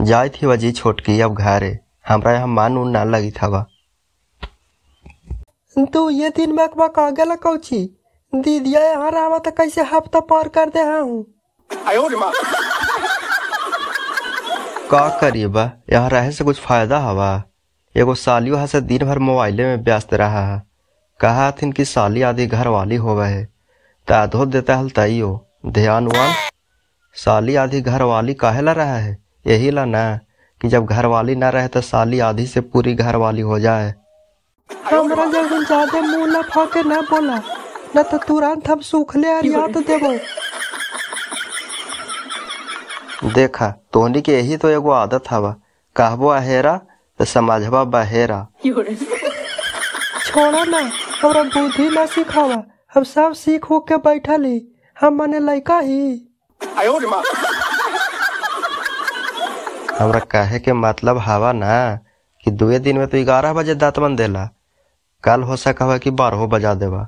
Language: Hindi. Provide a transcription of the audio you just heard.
जाय थी वजी छोटकी अब घरे हमरा यहाँ मान उन ना लगी था बा। तू ये दिन में अकबा कह गेला कौची दीदिया यहाँ रहा तो कैसे हफ़्ता पार कर दे हूँ? का करिए बा? यहाँ रहे से कुछ फ़ायदा हवा। एगो सालियो हा से दिन भर मोबाइले में व्यस्त रहा है। कहा हथिन कि साली आदि घर वाली होवे है। त आधो देता हल तइयो। ध्यान वान। साली आधी घर वाली काहे ला रहा है? यही ला ना कि जब घर वाली ना रहे तो साली आधी से पूरी घर वाली हो जाए। हमरा जब ज़्यादा मुँह न फाके न बोला। न तो तुरंत हम सूखले याद देबो। देखा तोहनी के यही तो एगो आदत हवा। कहबो अहेरा तो समझबा बहेरा। छोड़ा ना हमरा बुद्धि ना सिखावा। हम सब सीख उख के बैठली। हम मने लड़का ही। हमरा कहे के मतलब हवा ना कि दुए दिन में तो ग्यारह बजे दांत देला कल हो सका कि बारह बजा देवा